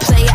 Play